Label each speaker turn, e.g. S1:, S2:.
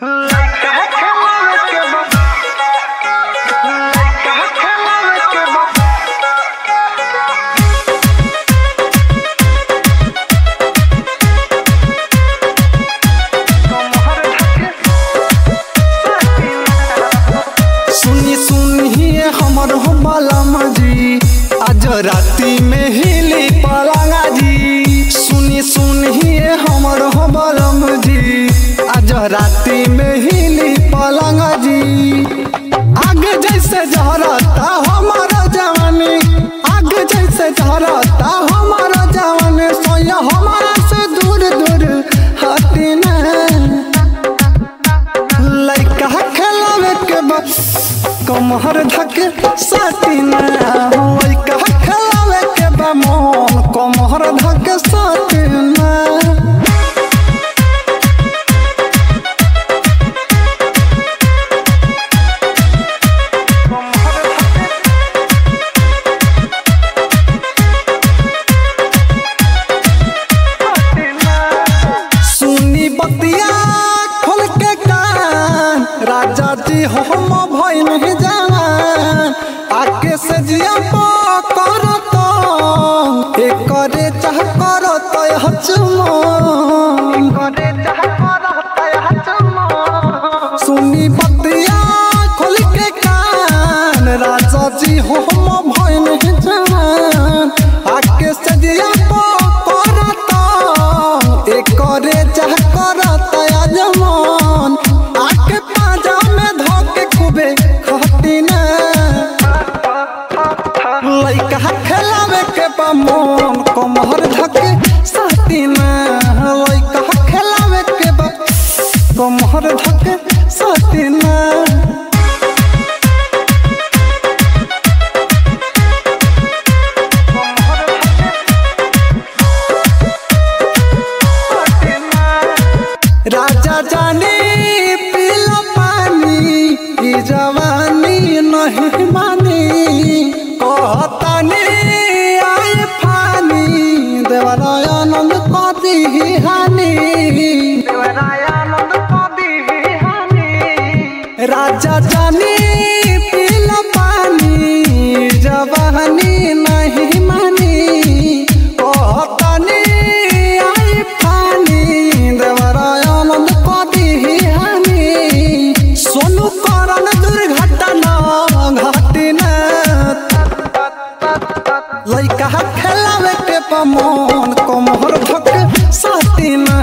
S1: Huh? राती में हिली पलंगा जी। आग जैसे जहरता हमारा जवानी। आग जैसे जहरता हमारा जवानी। सोया हमारा से दूर दूर हटी ना। लइका खेलावे के बस, कमहर धके साटी ना। लइका खेलावे के बा मन धके साटी हम भई नहीं जवान आके से जिया कर तो एक करे चाह कर तो हचमो सुनी बतिया खोल के कान, राजा जी, हम के मन कमहर धके साटी ना खेलावे के बा। धके साटी ना। राजा जाने पीला पानी, ई जवानी नहीं मानी राजा जानी, पीला पानी, जवानी नहीं मानी। ओ कहतनी आई पानी देवरायन मुकदी हानी। सोनू करण दुर्घटना, घटी घटिना लइका खेलावे पे पमन, कोमहर भक सातिना